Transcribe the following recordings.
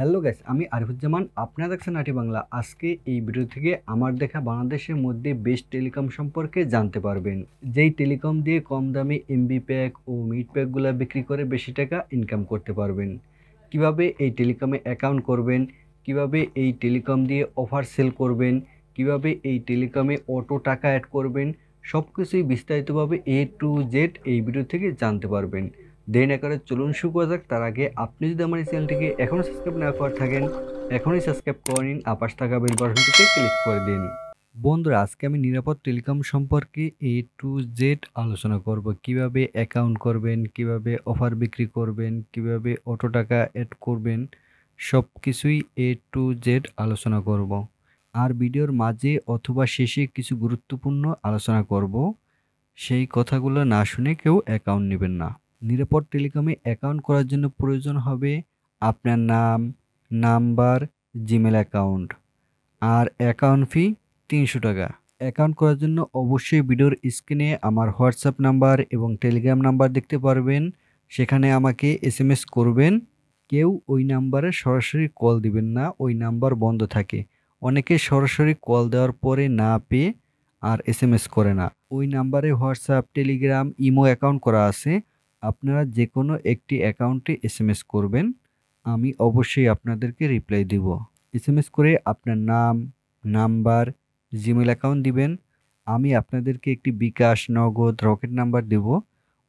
Hello guys, আমি আরিফুজ্জামান, আপনারা দেখছেন আটি বাংলা। আজকে এই ভিডিও থেকে আমার দেখা বাংলাদেশের মধ্যে বেস্ট টেলিকম সম্পর্কে জানতে পারবেন। যেই টেলিকম দিয়ে কম দামে এমবি প্যাক ও মিট প্যাকগুলো বিক্রি করে বেশি টাকা ইনকাম করতে পারবেন। কীভাবে এই টেলিকমে অ্যাকাউন্ট করবেন, কীভাবে এই টেলিকম দিয়ে অফার সেল করবেন, কীভাবে এই টেলিকমে অটো টাকা অ্যাড করবেন সব কিছুই বিস্তারিতভাবে এ টু জেড এই ভিডিও থেকে জানতে পারবেন। দেন আকারে চলুন শুরু করা যাক। তার আগে আপনি যদি আমার এই চ্যানেলটিকে এখনও সাবস্ক্রাইব না করে থাকেন, এখনই সাবস্ক্রাইব করে নিন আপাশ থাকা বেল বাটনটিতে ক্লিক করে দিন। বন্ধুরা, আজকে আমি নিরাপদ টেলিকম সম্পর্কে এ টু জেড আলোচনা করব। কীভাবে অ্যাকাউন্ট করবেন, কীভাবে অফার বিক্রি করবেন, কীভাবে অটো টাকা অ্যাড করবেন সব কিছুই এ টু জেড আলোচনা করব। আর ভিডিওর মাঝে অথবা শেষে কিছু গুরুত্বপূর্ণ আলোচনা করব। সেই কথাগুলো না শুনে কেউ অ্যাকাউন্ট নেবেন না। নিরাপদ টেলিকমে অ্যাকাউন্ট করার জন্য প্রয়োজন হবে আপনার নাম নাম্বার জিমেল অ্যাকাউন্ট আর অ্যাকাউন্ট ফি তিনশো টাকা। অ্যাকাউন্ট করার জন্য অবশ্যই ভিডিওর স্ক্রিনে আমার হোয়াটসঅ্যাপ নাম্বার এবং টেলিগ্রাম নাম্বার দেখতে পারবেন। সেখানে আমাকে এস করবেন। কেউ ওই নাম্বারে সরাসরি কল দিবেন না, ওই নাম্বার বন্ধ থাকে। অনেকে সরাসরি কল দেওয়ার পরে না পেয়ে আর এস করে না। ওই নাম্বারে হোয়াটসঅ্যাপ টেলিগ্রাম ইমো অ্যাকাউন্ট করা আছে। আপনারা যে কোনো একটি অ্যাকাউন্টে এস এম এস করবেন, আমি অবশ্যই আপনাদেরকে রিপ্লাই দিব। এস এম এস করে আপনার নাম, নাম্বার জিমেল অ্যাকাউন্ট দিবেন, আমি আপনাদেরকে একটি বিকাশ, নগদ, রকেট নাম্বার দেব।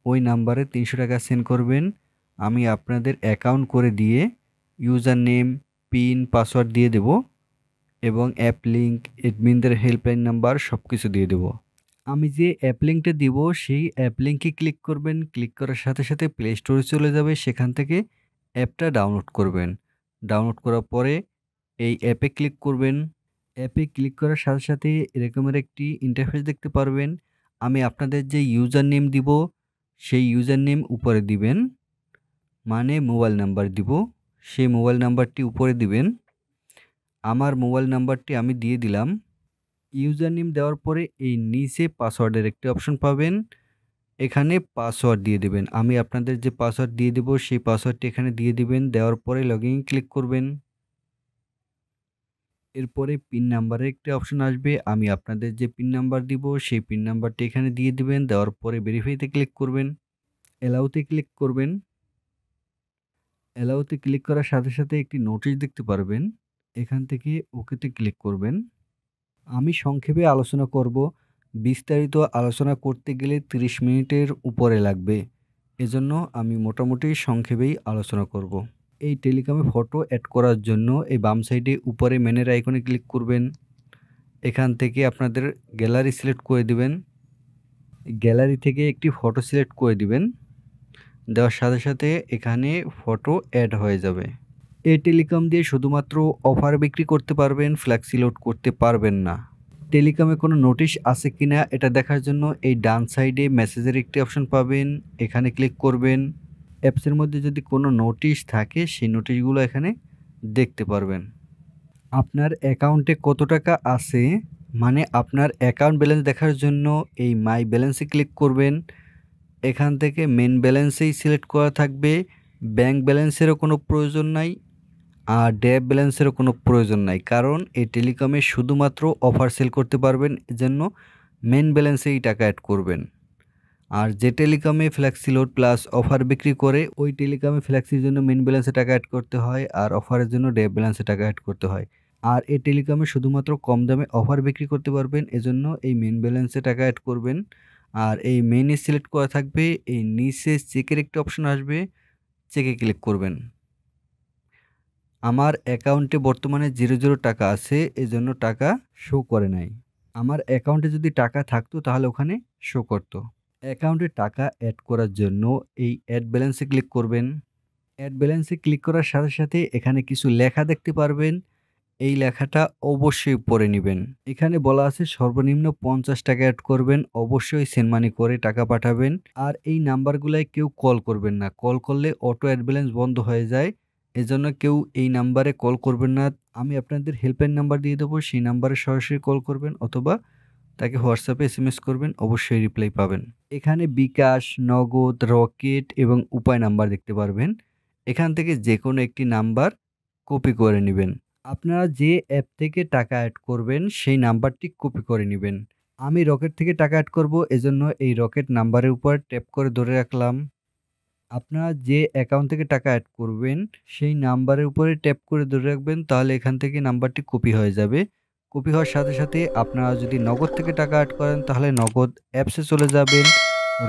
ওই নাম্বারে তিনশো টাকা সেন্ড করবেন, আমি আপনাদের অ্যাকাউন্ট করে দিয়ে ইউজার নেম, পিন, পাসওয়ার্ড দিয়ে দেব এবং অ্যাপ লিঙ্ক এডমিনদের হেল্পলাইন নাম্বার সব কিছু দিয়ে দেবো। আমি যে অ্যাপ লিঙ্কটা দিব, সেই অ্যাপ লিঙ্কে ক্লিক করবেন। ক্লিক করার সাথে সাথে প্লে স্টোরে চলে যাবে। সেখান থেকে অ্যাপটা ডাউনলোড করবেন। ডাউনলোড করার পরে এই অ্যাপে ক্লিক করবেন। অ্যাপে ক্লিক করার সাথে সাথে এরকমের একটি ইন্টারফেস দেখতে পারবেন। আমি আপনাদের যে ইউজার নেম দিব, সেই ইউজার নেম উপরে দিবেন। মানে মোবাইল নাম্বার দিব। সেই মোবাইল নাম্বারটি উপরে দিবেন। আমার মোবাইল নাম্বারটি আমি দিয়ে দিলাম। ইউজার নেম দেওয়ার পরে এই নিচে পাসওয়ার্ডের একটি অপশন পাবেন। এখানে পাসওয়ার্ড দিয়ে দেবেন। আমি আপনাদের যে পাসওয়ার্ড দিয়ে দেব, সেই পাসওয়ার্ডটি এখানে দিয়ে দিবেন। দেওয়ার পরে লগ ইন ক্লিক করবেন। এরপরে পিন নাম্বারের একটি অপশন আসবে। আমি আপনাদের যে পিন নাম্বার দিব, সেই পিন নাম্বারটি এখানে দিয়ে দিবেন। দেওয়ার পরে ভেরিফাইতে ক্লিক করবেন। অ্যালাউতে ক্লিক করবেন। অ্যালাউতে ক্লিক করার সাথে সাথে একটি নোটিশ দেখতে পারবেন। এখান থেকে ওকেতে ক্লিক করবেন। আমি সংক্ষেপে আলোচনা করব। বিস্তারিত আলোচনা করতে গেলে 30 মিনিটের উপরে লাগবে। এজন্য আমি মোটামুটি সংক্ষেপেই আলোচনা করব। এই টেলিকমে ফটো অ্যাড করার জন্য এই বাম সাইডে উপরে মেনের আইকনে ক্লিক করবেন। এখান থেকে আপনাদের গ্যালারি সিলেক্ট করে দিবেন। গ্যালারি থেকে একটি ফটো সিলেক্ট করে দিবেন। দেওয়ার সাথে সাথে এখানে ফটো অ্যাড হয়ে যাবে। এই টেলিকম দিয়ে শুধুমাত্র অফার বিক্রি করতে পারবেন ফ্ল্যাক্সি লোড করতে পারবেন না। টেলিকমে কোনো নোটিশ আছে কি না এটা দেখার জন্য এই ডান সাইডে মেসেজের একটি অপশন পাবেন, এখানে ক্লিক করবেন। অ্যাপসের মধ্যে যদি কোনো নোটিশ থাকে, সেই নোটিশগুলো এখানে দেখতে পারবেন। আপনার অ্যাকাউন্টে কত টাকা আছে? মানে আপনার অ্যাকাউন্ট ব্যালেন্স দেখার জন্য এই মাই ব্যালেন্সে ক্লিক করবেন। এখান থেকে মেন ব্যালেন্সেই সিলেক্ট করা থাকবে। ব্যাংক ব্যালেন্সেরও কোনো প্রয়োজন নাই। আর ড্যাব ব্যালেন্সেরও কোনো প্রয়োজন নাই। কারণ এই টেলিকমে শুধুমাত্র অফার সেল করতে পারবেন, এজন্য মেন ব্যালেন্সেই টাকা অ্যাড করবেন। আর যে টেলিকমে ফ্ল্যাক্সি লোড প্লাস অফার বিক্রি করে, ওই টেলিকমে ফ্ল্যাক্সির জন্য মেন ব্যালেন্সে টাকা অ্যাড করতে হয়, আর অফারের জন্য ড্যাব ব্যালেন্সে টাকা অ্যাড করতে হয়। আর এই টেলিকমে শুধুমাত্র কম দামে অফার বিক্রি করতে পারবেন, এজন্য এই মেন ব্যালেন্সে টাকা অ্যাড করবেন। আর এই মেনে সিলেক্ট করা থাকবে, এই নিচে চেকের একটি অপশন আসবে চেকে ক্লিক করবেন। আমার অ্যাকাউন্টে বর্তমানে জিরো জিরো টাকা আছে, এজন্য টাকা শো করে নাই। আমার অ্যাকাউন্টে যদি টাকা থাকতো, তাহলে ওখানে শো করতো। অ্যাকাউন্টে টাকা অ্যাড করার জন্য এই অ্যাড ব্যালেন্সে ক্লিক করবেন। অ্যাড ব্যালেন্সে ক্লিক করার সাথে সাথে এখানে কিছু লেখা দেখতে পারবেন। এই লেখাটা অবশ্যই পড়ে নেবেন। এখানে বলা আছে সর্বনিম্ন পঞ্চাশ টাকা অ্যাড করবেন, অবশ্যই সেনমানি করে টাকা পাঠাবেন। আর এই নাম্বারগুলাই কেউ কল করবেন না। কল করলে অটো অ্যাড ব্যালেন্স বন্ধ হয়ে যায়। এজন্য কেউ এই নাম্বারে কল করবেন না। আমি আপনাদের হেল্পলাইন নাম্বার দিয়ে দেবো, সেই নাম্বারে সরাসরি কল করবেন অথবা তাকে হোয়াটসঅ্যাপে এস করবেন, অবশ্যই রিপ্লাই পাবেন। এখানে বিকাশ, নগদ, রকেট এবং উপায় নাম্বার দেখতে পারবেন। এখান থেকে যে কোনো একটি নাম্বার কপি করে নেবেন। আপনারা যে অ্যাপ থেকে টাকা অ্যাড করবেন, সেই নাম্বারটি কপি করে নেবেন। আমি রকেট থেকে টাকা অ্যাড করব, এজন্য এই রকেট নাম্বারের উপর ট্যাপ করে ধরে রাখলাম। আপনারা যে অ্যাকাউন্ট থেকে টাকা অ্যাড করবেন, সেই নাম্বারের উপরে ট্যাপ করে ধরে রাখবেন, তাহলে এখান থেকে নাম্বারটি কপি হয়ে যাবে। কপি হওয়ার সাথে সাথে আপনারা যদি নগদ থেকে টাকা অ্যাড করেন, তাহলে নগদ অ্যাপসে চলে যাবেন।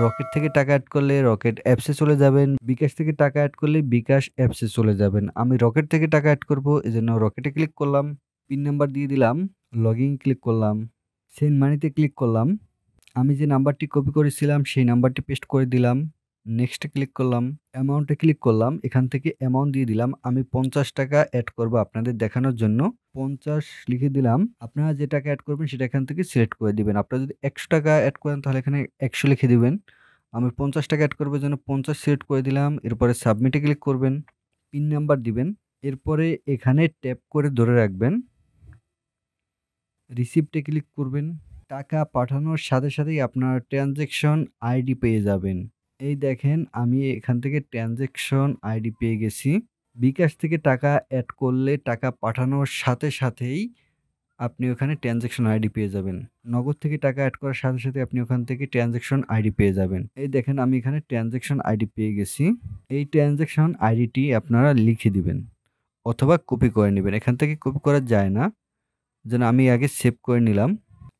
রকেট থেকে টাকা অ্যাড করলে রকেট অ্যাপসে চলে যাবেন। বিকাশ থেকে টাকা অ্যাড করলে বিকাশ অ্যাপসে চলে যাবেন। আমি রকেট থেকে টাকা অ্যাড করব, এজন্য রকেটে ক্লিক করলাম পিন নাম্বার দিয়ে দিলাম লগ ক্লিক করলাম সেন্ড মানিতে ক্লিক করলাম। আমি যে নাম্বারটি কপি করেছিলাম, সেই নাম্বারটি পেস্ট করে দিলাম। নেক্সটে ক্লিক করলাম অ্যামাউন্টে ক্লিক করলাম, এখান থেকে অ্যামাউন্ট দিয়ে দিলাম, আমি পঞ্চাশ টাকা অ্যাড করব আপনাদের দেখানোর জন্য। পঞ্চাশ লিখে দিলাম, আপনারা যে টাকা অ্যাড করবেন সেটা এখান থেকে সিলেক্ট করে দিবেন। আপনারা যদি একশো টাকা অ্যাড করেন তাহলে এখানে একশো লিখে দিবেন। আমি পঞ্চাশ টাকা অ্যাড করব জন্য পঞ্চাশ সিলেক্ট করে দিলাম, এরপরে সাবমিটে ক্লিক করবেন পিন নাম্বার দিবেন, এরপরে এখানে ট্যাপ করে ধরে রাখবেন। রিসিপ্টে ক্লিক করবেন, টাকা পাঠানোর সাথে সাথেই আপনার ট্রানজ্যাকশন আইডি পেয়ে যাবেন। এই দেখেন, আমি এখান থেকে ট্রানজ্যাকশন আইডি পেয়ে গেছি। বিকাশ থেকে টাকা অ্যাড করলে টাকা পাঠানোর সাথে সাথেই আপনি ওখানে ট্রানজ্যাকশন আইডি পেয়ে যাবেন। নগদ থেকে টাকা অ্যাড করার সাথে সাথে আপনি ওখান থেকে ট্রানজ্যাকশন আইডি পেয়ে যাবেন। এই দেখেন, আমি এখানে ট্রানজ্যাকশন আইডি পেয়ে গেছি। এই ট্রানজ্যাকশন আইডিটি আপনারা লিখে দিবেন অথবা কপি করে নেবেন। এখান থেকে কপি করা যায় না। যেন আমি আগে সেভ করে নিলাম।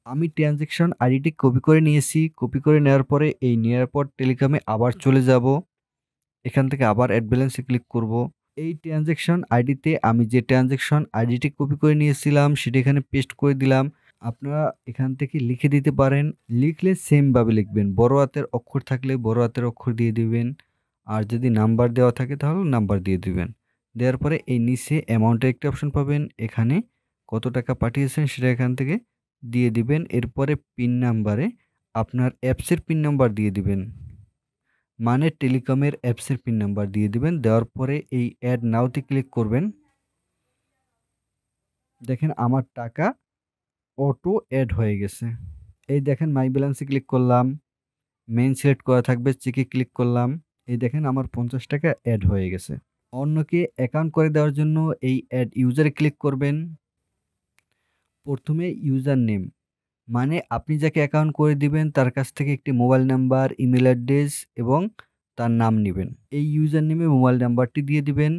আমি ট্রানজ্যাকশন আইডিটি কপি করে নিয়েছি। কপি করে নেওয়ার পরে এই নেওয়ার পর টেলিগ্রামে আবার চলে যাব। এখান থেকে আবার অ্যাড ব্যালেন্সে ক্লিক করব। এই ট্রানজ্যাকশন আইডিতে আমি যে ট্রানজ্যাকশন আইডিটি কপি করে নিয়েছিলাম, সেটা এখানে পেস্ট করে দিলাম। আপনারা এখান থেকে লিখে দিতে পারেন। লিখলে সেমভাবে লিখবেন। বড় হাতের অক্ষর থাকলে বড় হাতের অক্ষর দিয়ে দিবেন। আর যদি নাম্বার দেওয়া থাকে তাহলে নাম্বার দিয়ে দিবেন। দেওয়ার পরে এই নিচে অ্যামাউন্টের একটি অপশন পাবেন। এখানে কত টাকা পাঠিয়েছেন সেটা এখান থেকে দিয়ে দিবেন। এরপরে পিন নাম্বারে আপনার অ্যাপসের পিন নাম্বার দিয়ে দিবেন। মানে টেলিকমের অ্যাপসের পিন নাম্বার দিয়ে দিবেন। দেওয়ার পরে এই অ্যাড নাওতে ক্লিক করবেন। দেখেন আমার টাকা অটো অ্যাড হয়ে গেছে। এই দেখেন মাই ব্যালেন্সে ক্লিক করলাম। মেন সিলেক্ট করা থাকবে, চেকে ক্লিক করলাম। এই দেখেন আমার পঞ্চাশ টাকা অ্যাড হয়ে গেছে। অন্যকে অ্যাকাউন্ট করে দেওয়ার জন্য এই অ্যাড ইউজারে ক্লিক করবেন। প্রথমে ইউজার নেম মানে আপনি যাকে অ্যাকাউন্ট করে দিবেন তার কাছ থেকে একটি মোবাইল নাম্বার ইমেল অ্যাড্রেস এবং তার নাম নেবেন। এই ইউজার নেমে মোবাইল নাম্বারটি দিয়ে দিবেন,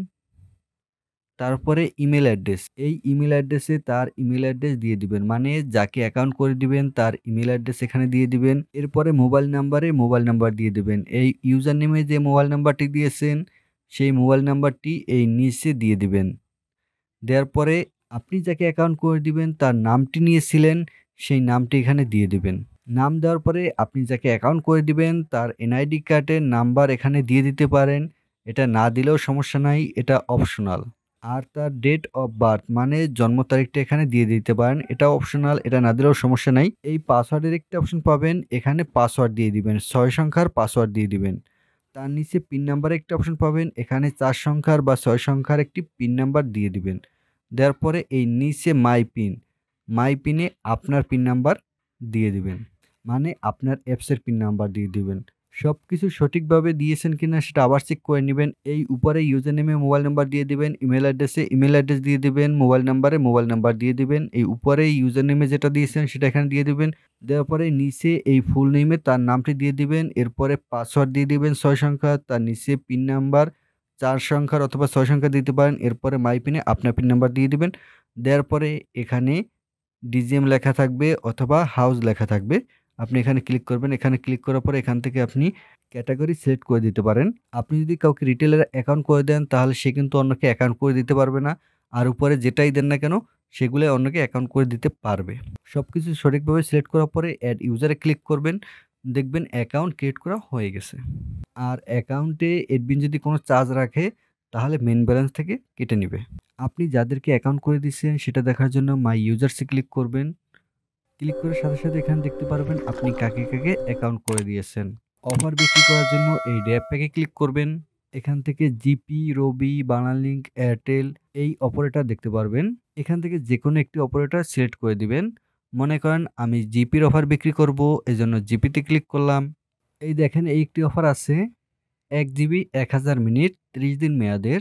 তারপরে ইমেল অ্যাড্রেস এই ইমেল অ্যাড্রেসে তার ইমেল অ্যাড্রেস দিয়ে দিবেন মানে যাকে অ্যাকাউন্ট করে দিবেন তার ইমেল অ্যাড্রেস এখানে দিয়ে দিবেন। এরপরে মোবাইল নাম্বারে মোবাইল নাম্বার দিয়ে দিবেন। এই ইউজার নেমে যে মোবাইল নাম্বারটি দিয়েছেন, সেই মোবাইল নাম্বারটি এই নিচে দিয়ে দিবেন। দেওয়ার পরে আপনি যাকে অ্যাকাউন্ট করে দিবেন, তার নামটি নিয়েছিলেন, সেই নামটি এখানে দিয়ে দিবেন। নাম দেওয়ার পরে আপনি যাকে অ্যাকাউন্ট করে দিবেন, তার এনআইডি কার্ডের নাম্বার এখানে দিয়ে দিতে পারেন। এটা না দিলেও সমস্যা নাই, এটা অপশনাল আর তার ডেট অফ বার্থ মানে জন্ম তারিখটা এখানে দিয়ে দিতে পারেন, এটা অপশনাল এটা না দিলেও সমস্যা নাই। এই পাসওয়ার্ডের একটা অপশন পাবেন, এখানে পাসওয়ার্ড দিয়ে দিবেন, ছয় সংখ্যার পাসওয়ার্ড দিয়ে দিবেন। তার নিচে পিন নাম্বারে একটা অপশন পাবেন, এখানে চার সংখ্যার বা ছয় সংখ্যার একটি পিন নাম্বার দিয়ে দিবেন। দেওয়ার পরে এই নিচে মাই পিন মাই পিনে আপনার পিন নাম্বার দিয়ে দিবেন। মানে আপনার অ্যাপসের পিন নাম্বার দিয়ে দিবেন। সব কিছু সঠিকভাবে দিয়েছেন কিনা সেটা আবার চেক করে নেবেন। এই উপরে ইউজার নেমে মোবাইল নাম্বার দিয়ে দিবেন ইমেল অ্যাড্রেসে ইমেল অ্যাড্রেস দিয়ে দিবেন মোবাইল নাম্বারে মোবাইল নাম্বার দিয়ে দিবেন। এই উপরে ইউজার নেমে যেটা দিয়েছেন সেটা এখানে দিয়ে দিবেন। দেওয়ার পরে নিচে এই ফুল নেমে তার নামটি দিয়ে দিবেন। এরপরে পাসওয়ার্ড দিয়ে দিবেন ছয় সংখ্যা, তার নিচে পিন নাম্বার চার সংখ্যার অথবা ছয় সংখ্যা দিতে পারেন। এরপরে মাই পিনে আপনার পিন নাম্বার দিয়ে দিবেন। দেওয়ার পরে এখানে ডিজিএম লেখা থাকবে অথবা হাউস লেখা থাকবে। আপনি এখানে ক্লিক করবেন। এখানে ক্লিক করার পরে এখান থেকে আপনি ক্যাটাগরি সিলেক্ট করে দিতে পারেন। আপনি যদি কাউকে রিটেলের অ্যাকাউন্ট করে দেন, তাহলে সে কিন্তু অন্যকে অ্যাকাউন্ট করে দিতে পারবে না। আর উপরে যেটাই দেন না কেন সেগুলো অন্যকে অ্যাকাউন্ট করে দিতে পারবে। সব কিছু সঠিকভাবে সিলেক্ট করার পরে অ্যাড ইউজারে ক্লিক করবেন। দেখবেন অ্যাকাউন্ট ক্রিয়েট করা হয়ে গেছে। আর অ্যাকাউন্টে এডবিন যদি কোনো চার্জ রাখে, তাহলে মেন ব্যালেন্স থেকে কেটে নেবে। আপনি যাদেরকে অ্যাকাউন্ট করে দিচ্ছেন, সেটা দেখার জন্য মাই ইউজার্সে ক্লিক করবেন। ক্লিক করার সাথে সাথে এখানে দেখতে পারবেন, আপনি কাকে কাকে অ্যাকাউন্ট করে দিয়েছেন। অফার বিক্রি করার জন্য এই ড্যাপ প্যাকে ক্লিক করবেন। এখান থেকে জিপি রবি বাংলালিঙ্ক এয়ারটেল এই অপারেটর দেখতে পারবেন। এখান থেকে যে কোনো একটি অপারেটর সিলেক্ট করে দিবেন। মনে করেন আমি জিপির অফার বিক্রি করব, এজন্য জিপিতে ক্লিক করলাম। এই দেখেন, এই একটি অফার আছে, এক জিবি এক হাজার মিনিট, ত্রিশ দিন মেয়াদের।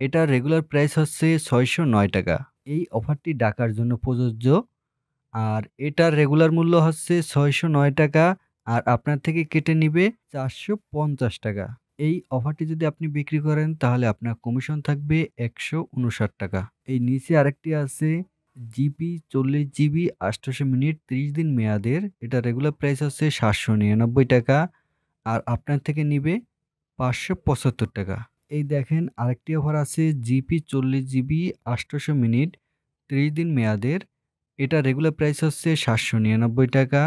এটার রেগুলার প্রাইস হচ্ছে ছয়শো নয় টাকা। এই অফারটি ডাকার জন্য প্রযোজ্য। আর এটার রেগুলার মূল্য হচ্ছে ছয়শো নয় টাকা, আর আপনার থেকে কেটে নিবে চারশো পঞ্চাশ টাকা। এই অফারটি যদি আপনি বিক্রি করেন, তাহলে আপনার কমিশন থাকবে একশো উনষাট টাকা। এই নিচে আরেকটি আছে জিবি, চল্লিশ জিবি আটশোশো মিনিট, ত্রিশ দিন মেয়াদের। এটা রেগুলার প্রাইস হচ্ছে সাতশো নিরানব্বই টাকা। আর আপনার থেকে নিবে পাঁচশো পঁচাত্তর টাকা। এই দেখেন আরেকটি অফার আছে জিপি চল্লিশ জিবি আটশোশো মিনিট, ত্রিশ দিন মেয়াদের। এটা রেগুলার প্রাইস হচ্ছে সাতশো নিরানব্বই টাকা।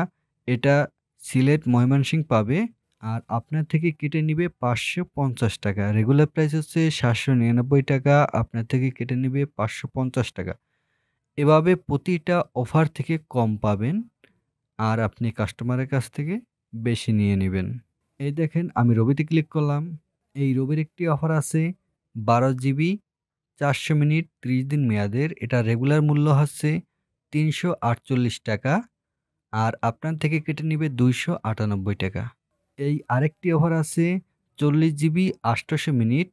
এটা সিলেট ময়মনসিং পাবে। আর আপনার থেকে কেটে নিবে পাঁচশো পঞ্চাশ টাকা। রেগুলার প্রাইস হচ্ছে সাতশো নিরানব্বই টাকা। আপনার থেকে কেটে নিবে পাঁচশো পঞ্চাশ টাকা। এভাবে প্রতিটা অফার থেকে কম পাবেন আর আপনি কাস্টমারের কাছ থেকে বেশি নিয়ে নেবেন। এই দেখেন, আমি রবিতে ক্লিক করলাম। এই রবির একটি অফার আছে বারো জিবি চারশো মিনিট ত্রিশ দিন মেয়াদের। এটা রেগুলার মূল্য হচ্ছে তিনশো আটচল্লিশ টাকা আর আপনার থেকে কেটে নেবে দুইশো আটানব্বই টাকা। এই আরেকটি অফার আছে চল্লিশ জিবি আটশোশো মিনিট।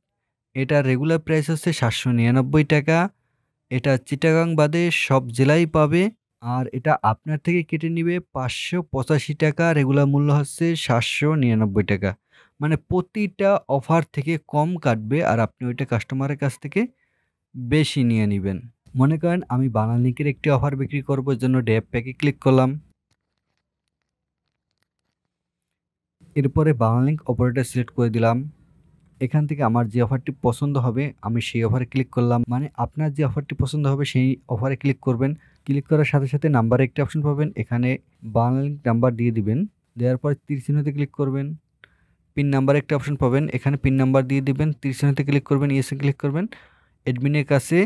এটা রেগুলার প্রাইস হচ্ছে সাতশো নিরানব্বই টাকা এটা চিটাগাং বাদে সব জেলায় পাবে। আর এটা আপনার থেকে কেটে নিবে পাঁচশো পঁচাশি টাকা। রেগুলার মূল্য হচ্ছে সাতশো নিরানব্বই টাকা। মানে প্রতিটা অফার থেকে কম কাটবে আর আপনি ওইটা কাস্টমারের কাছ থেকে বেশি নিয়ে নেবেন। মনে করেন আমি বানালিকের একটি অফার বিক্রি করব জন্য ড্যাপ প্যাকে ক্লিক করলাম। এরপরে বাংলালিঙ্ক অপারেটর সিলেক্ট করে দিলাম। এখান থেকে আমার যে অফারটি পছন্দ হবে, আমি সেই অফারে ক্লিক করলাম। মানে আপনার যে অফারটি পছন্দ হবে, সেই অফারে ক্লিক করবেন। ক্লিক করার সাথে সাথে নাম্বারে একটি অপশন পাবেন। এখানে বাংলালিঙ্ক নাম্বার দিয়ে দিবেন। দেওয়ার পর তীর চিহ্নতে ক্লিক করবেন। পিন নাম্বার একটা অপশন পাবেন। এখানে পিন নাম্বার দিয়ে দিবেন। তীর চিহ্নতে ক্লিক করবেন। ইয়েসে ক্লিক করবেন। অ্যাডমিনের কাছে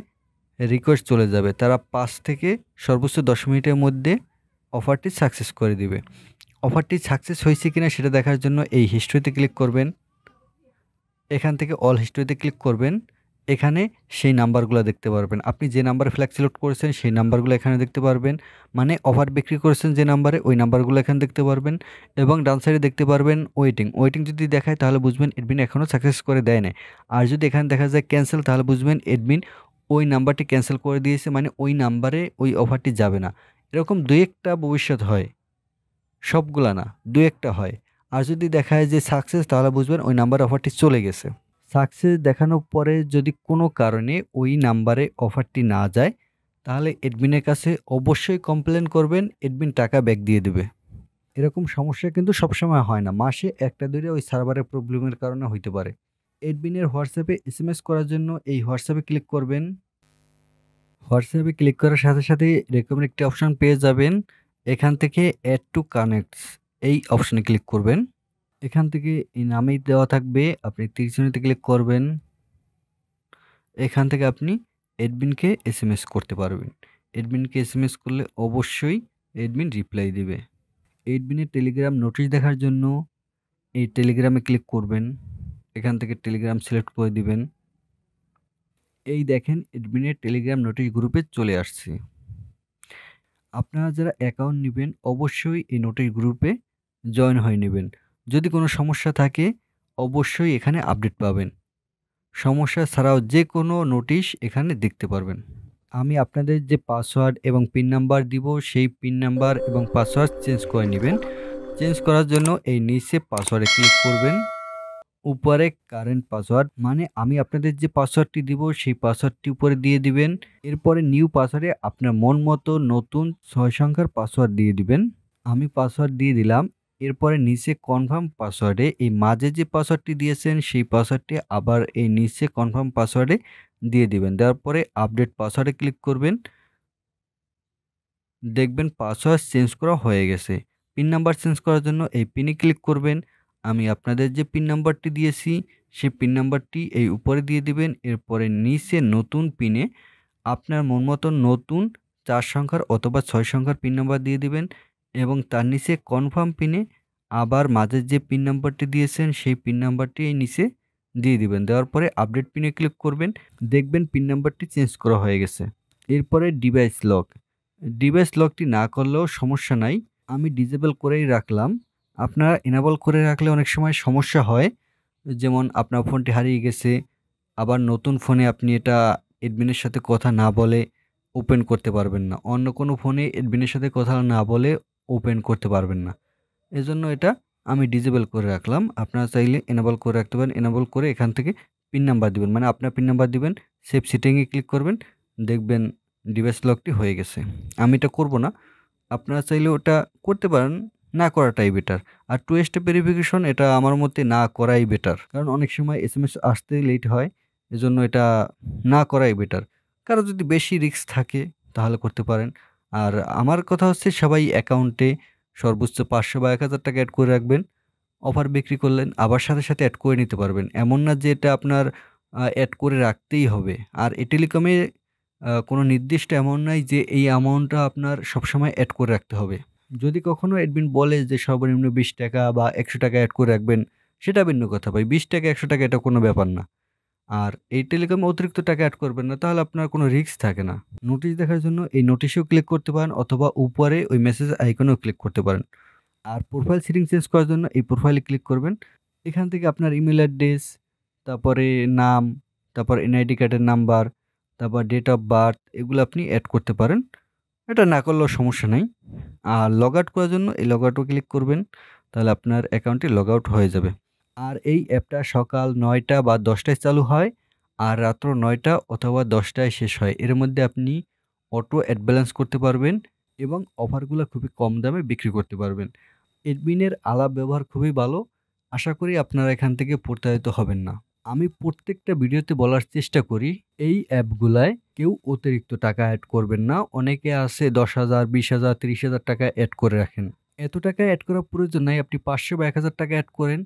রিকোয়েস্ট চলে যাবে। তারা পাঁচ থেকে সর্বোচ্চ দশ মিনিটের মধ্যে অফারটি সাকসেস করে দিবে। অফারটি সাকসেস হয়েছে কিনা সেটা দেখার জন্য এই হিস্ট্রিতে ক্লিক করবেন। এখান থেকে অল হিস্ট্রিতে ক্লিক করবেন। এখানে সেই নাম্বারগুলো দেখতে পারবেন। আপনি যে নাম্বার ফ্ল্যাগ সিলেক্ট করেছেন, সেই নাম্বারগুলো এখানে দেখতে পারবেন। মানে অফার বিক্রি করেছেন যে নাম্বারে ওই নাম্বারগুলো এখানে দেখতে পারবেন। এবং ডান সাইডে দেখতে পারবেন ওয়েটিং ওয়েটিং যদি দেখায়, তাহলে বুঝবেন এডমিন এখনও সাকসেস করে দেয় না আর যদি এখানে দেখা যায় ক্যান্সেল তাহলে বুঝবেন এডমিন ওই নাম্বারটি ক্যান্সেল করে দিয়েছে। মানে ওই নাম্বারে ওই অফারটি যাবে না। এরকম দুই একটা ভবিষ্যৎ হয়। সবগুলা না দু একটা হয়। আর যদি দেখায় যে সাকসেস তাহলে বুঝবেন ওই নাম্বার অফারটি চলে গেছে। সাকসেস দেখানোর পরে যদি কোনো কারণে ওই নাম্বারে অফারটি না যায়, তাহলে এডমিনের কাছে অবশ্যই কমপ্লেন করবেন এডমিন টাকা ব্যাক দিয়ে দেবে। এরকম সমস্যা কিন্তু সবসময় হয় না। মাসে একটা দুইটা ওই সার্ভারের প্রবলেমের কারণে হইতে পারে। এডমিনের হোয়াটসঅ্যাপে এস এম এস করার জন্য এই হোয়াটসঅ্যাপে ক্লিক করবেন। হোয়াটসঅ্যাপে ক্লিক করার সাথে সাথে এরকম একটি অপশান পেয়ে যাবেন। এখান থেকে অ্যাড টু কানেক্টস এই অপশানে ক্লিক করবেন। এখান থেকে এই নামেই দেওয়া থাকবে, আপনি তিরিশনিতে ক্লিক করবেন। এখান থেকে আপনি এডমিনকে এস এম এস করতে পারবেন। এডমিনকে এস এম এস করলে অবশ্যই এডমিন রিপ্লাই দেবে। এডমিনের টেলিগ্রাম নোটিশ দেখার জন্য এই টেলিগ্রামে ক্লিক করবেন। এখান থেকে টেলিগ্রাম সিলেক্ট করে দিবেন। এই দেখেন এডমিনের টেলিগ্রাম নোটিশ গ্রুপে চলে আসছে। আপনারা যারা অ্যাকাউন্ট নেবেন, অবশ্যই এই নোটিশ গ্রুপে জয়েন হয়ে নেবেন। যদি কোনো সমস্যা থাকে, অবশ্যই এখানে আপডেট পাবেন। সমস্যা ছাড়াও যে কোনো নোটিশ এখানে দেখতে পারবেন। আমি আপনাদের যে পাসওয়ার্ড এবং পিন নাম্বার দিব, সেই পিন নাম্বার এবং পাসওয়ার্ড চেঞ্জ করে নেবেন। চেঞ্জ করার জন্য এই নিচে পাসওয়ার্ডে ক্লিক করবেন। উপরে কারেন্ট পাসওয়ার্ড মানে আমি আপনাদের যে পাসওয়ার্ডটি দিব, সেই পাসওয়ার্ডটি উপরে দিয়ে দিবেন। এরপরে নিউ পাসওয়ার্ডে আপনার মন মতো নতুন ছয় সংখ্যার পাসওয়ার্ড দিয়ে দিবেন। আমি পাসওয়ার্ড দিয়ে দিলাম। এরপরে নিচে কনফার্ম পাসওয়ার্ডে এই মাঝে যে পাসওয়ার্ডটি দিয়েছেন, সেই পাসওয়ার্ডটি আবার এই নিচে কনফার্ম পাসওয়ার্ডে দিয়ে দিবেন। দেওয়ার পরে আপডেট পাসওয়ার্ডে ক্লিক করবেন। দেখবেন পাসওয়ার্ড চেঞ্জ করা হয়ে গেছে। পিন নাম্বার চেঞ্জ করার জন্য এই পিনে ক্লিক করবেন। আমি আপনাদের যে পিন নাম্বারটি দিয়েছি, সেই পিন নাম্বারটি এই উপরে দিয়ে দিবেন। এরপরে নিচে নতুন পিনে আপনার মন মতো নতুন চার সংখ্যার অথবা ছয় সংখ্যার পিন নাম্বার দিয়ে দিবেন। এবং তার নিচে কনফার্ম পিনে আবার মাঝের যে পিন নাম্বারটি দিয়েছেন, সেই পিন নাম্বারটি এই নিচে দিয়ে দিবেন। দেওয়ার পরে আপডেট পিনে ক্লিক করবেন। দেখবেন পিন নাম্বারটি চেঞ্জ করা হয়ে গেছে। এরপরে ডিভাইস লক ডিভাইস লকটি না করলেও সমস্যা নাই। আমি ডিজেবল করেই রাখলাম। আপনারা এনাবল করে রাখলে অনেক সময় সমস্যা হয়। যেমন আপনার ফোনটি হারিয়ে গেছে, আবার নতুন ফোনে আপনি এটা অ্যাডমিনের সাথে কথা না বলে ওপেন করতে পারবেন না। অন্য কোনো ফোনে অ্যাডমিনের সাথে কথা না বলে ওপেন করতে পারবেন না। এজন্য এটা আমি ডিজেবল করে রাখলাম। আপনারা চাইলে এনেবল করে রাখতে পারেন। এনেবল করে এখান থেকে পিন নাম্বার দিবেন। মানে আপনার পিন নাম্বার দিবেন সেভ সিটিংয়ে ক্লিক করবেন, দেখবেন ডিভাইস লকটি হয়ে গেছে। আমি এটা করব না। আপনারা চাইলে ওটা করতে পারেন, না করাটাই বেটার আর টু স্টেপ ভেরিফিকেশন এটা আমার মতে না করাই বেটার কারণ অনেক সময় এস এম এস আসতে লেট হয়, এজন্য এটা না করাই বেটার কারও যদি বেশি রিস্ক থাকে, তাহলে করতে পারেন। আর আমার কথা হচ্ছে সবাই অ্যাকাউন্টে সর্বোচ্চ পাঁচশো বা এক হাজার টাকা অ্যাড করে রাখবেন। অফার বিক্রি করলেন, আবার সাথে সাথে অ্যাড করে নিতে পারবেন। এমন না যে এটা আপনার অ্যাড করে রাখতেই হবে। আর এ টেলিকমে কোনো নির্দিষ্ট অ্যামাউন্ট নাই যে এই অ্যামাউন্টটা আপনার সবসময় অ্যাড করে রাখতে হবে। যদি কখনও অ্যাডমিন বলে যে সর্বনিম্ন বিশ টাকা বা একশো টাকা অ্যাড করে রাখবেন, সেটা ভিন্ন কথা ভাই। বিশ টাকা, একশো টাকা এটা কোনো ব্যাপার না। আর এই টেলিকমে অতিরিক্ত টাকা অ্যাড করবেন না, তাহলে আপনার কোনো রিস্ক থাকে না। নোটিশ দেখার জন্য এই নোটিশেও ক্লিক করতে পারেন অথবা উপরে ওই মেসেজ আইকনেও ক্লিক করতে পারেন। আর প্রোফাইল সেটিং চেঞ্জ করার জন্য এই প্রোফাইলে ক্লিক করবেন। এখান থেকে আপনার ইমেল অ্যাড্রেস তারপরে নাম, তারপর এনআইডি কার্ডের নাম্বার তারপর ডেট অফ বার্থ এগুলো আপনি অ্যাড করতে পারেন। এটা না করলেও সমস্যা নেই। আর লগ আউট করার জন্য এই লগ আউটও ক্লিক করবেন, তাহলে আপনার অ্যাকাউন্টটি লগ আউট হয়ে যাবে। আর এই অ্যাপটা সকাল নয়টা বা দশটায় চালু হয় আর রাত্র নয়টা অথবা দশটায় শেষ হয়। এর মধ্যে আপনি অটো অ্যাড ব্যালেন্স করতে পারবেন এবং অফারগুলো খুবই কম দামে বিক্রি করতে পারবেন। এডমিনের আলাপ ব্যবহার খুবই ভালো। আশা করি আপনারা এখান থেকে প্রতারিত হবেন না। আমি প্রত্যেকটা ভিডিওতে বলার চেষ্টা করি, এই অ্যাপগুলায় কেউ অতিরিক্ত টাকা অ্যাড করবেন না। অনেকে আছে দশ হাজার, বিশ হাজার, তিরিশ হাজার টাকা অ্যাড করে রাখেন। এত টাকা অ্যাড করার প্রয়োজন নাই। আপনি পাঁচশো বা এক হাজার টাকা অ্যাড করেন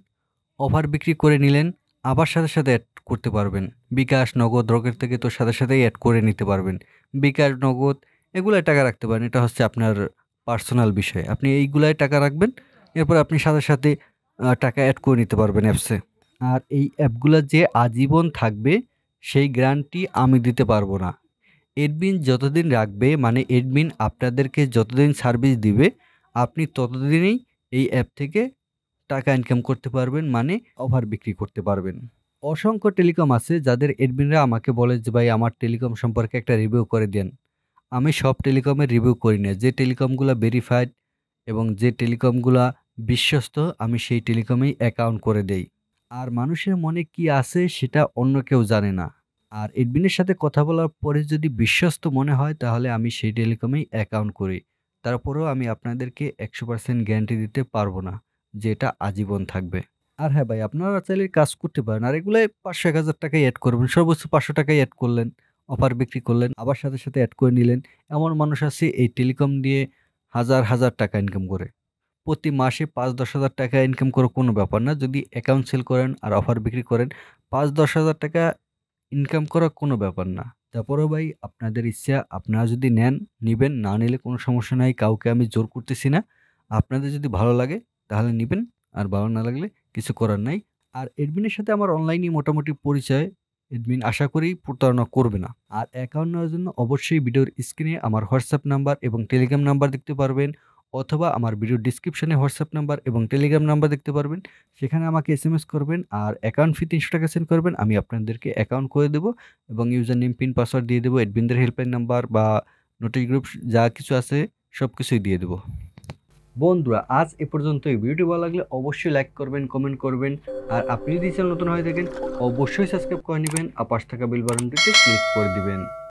অফার বিক্রি করে নিলেন, আবার সাথে সাথে অ্যাড করতে পারবেন। বিকাশ, নগদ, রকেট থেকে তো সাথে সাথেই অ্যাড করে নিতে পারবেন। বিকাশ, নগদ, এগুলাই টাকা রাখতে পারেন। এটা হচ্ছে আপনার পার্সোনাল বিষয়। আপনি এইগুলাই টাকা রাখবেন, এরপর আপনি সাথে সাথে টাকা অ্যাড করে নিতে পারবেন অ্যাপসে আর এই অ্যাপগুলো যে আজীবন থাকবে, সেই গ্যারান্টি আমি দিতে পারব না। এডমিন যতদিন রাখবে মানে এডমিন আপনাদেরকে যতদিন সার্ভিস দিবে, আপনি ততদিনই এই অ্যাপ থেকে টাকা ইনকাম করতে পারবেন মানে অফার বিক্রি করতে পারবেন। অসংখ্য টেলিকম আছে যাদের এডমিনরা আমাকে বলে যে, ভাই, আমার টেলিকম সম্পর্কে একটা রিভিউ করে দেন। আমি সব টেলিকমের রিভিউ করি না। যে টেলিকমগুলো ভেরিফাইড এবং যে টেলিকমগুলো বিশ্বস্ত, আমি সেই টেলিকমেই অ্যাকাউন্ট করে দেই। আর মানুষের মনে কি আছে সেটা অন্য কেউ জানে না। আর এডমিনের সাথে কথা বলার পরে যদি বিশ্বস্ত মনে হয়, তাহলে আমি সেই টেলিকমেই অ্যাকাউন্ট করি। তারপরেও আমি আপনাদেরকে একশো পার্সেন্ট গ্যারান্টি দিতে পারব না। যে এটা আজীবন থাকবে। আর হ্যাঁ ভাই, আপনারা চাইলে কাজ করতে পারেন। আর এগুলো পাঁচশো এক হাজার টাকায় অ্যাড করবেন। সর্বোচ্চ পাঁচশো টাকায় অ্যাড করলেন অফার বিক্রি করলেন, আবার সাথে সাথে অ্যাড করে নিলেন। এমন মানুষ আছে এই টেলিকম দিয়ে হাজার হাজার টাকা ইনকাম করে। প্রতি মাসে পাঁচ দশ হাজার টাকা ইনকাম করে কোনো ব্যাপার না। যদি অ্যাকাউন্ট সেল করেন আর অফার বিক্রি করেন পাঁচ দশ হাজার টাকা ইনকাম করা কোনো ব্যাপার না। তারপরেও ভাই, আপনাদের ইচ্ছা, আপনারা যদি নেন, নেবেন, না নিলে কোনো সমস্যা নাই। কাউকে আমি জোর করতেছি না। আপনাদের যদি ভালো লাগে তাহলে নেবেন। আর ভালো না লাগলে কিছু করার নাই। আর এডমিনের সাথে আমার অনলাইনে মোটামুটি পরিচয়। এডমিন আশা করি প্রতারণা করবে না। আর অ্যাকাউন্ট নেওয়ার জন্য অবশ্যই ভিডিওর স্ক্রিনে আমার হোয়াটসঅ্যাপ নাম্বার এবং টেলিগ্রাম নাম্বার দেখতে পারবেন। অথবা আমার ভিডিও ডিসক্রিপশনে হোয়াটসঅ্যাপ নাম্বার এবং টেলিগ্রাম নাম্বার দেখতে পারবেন। সেখানে আমাকে এস এম এস করবেন আর অ্যাকাউন্ট ফি তিনশো টাকা সেন্ড করবেন। আমি আপনাদেরকে অ্যাকাউন্ট করে দেবো এবং ইউজার নেম পিন পাসওয়ার্ড দিয়ে দেবো এডমিনদের হেল্পলাইন নাম্বার বা নোটিশ গ্রুপ যা কিছু আছে সব কিছুই দিয়ে দেবো। বন্ধুরা, আজ এ পর্যন্ত এই ভিডিওটি ভালো লাগলে অবশ্যই লাইক করবেন কমেন্ট করবেন। আর আপনি যদি চ্যানেল নতুন হয়ে থাকেন, অবশ্যই সাবস্ক্রাইব করে নেবেন। আর পাশ থাকা বেল বাটনটিতে ক্লিক করে দিবেন।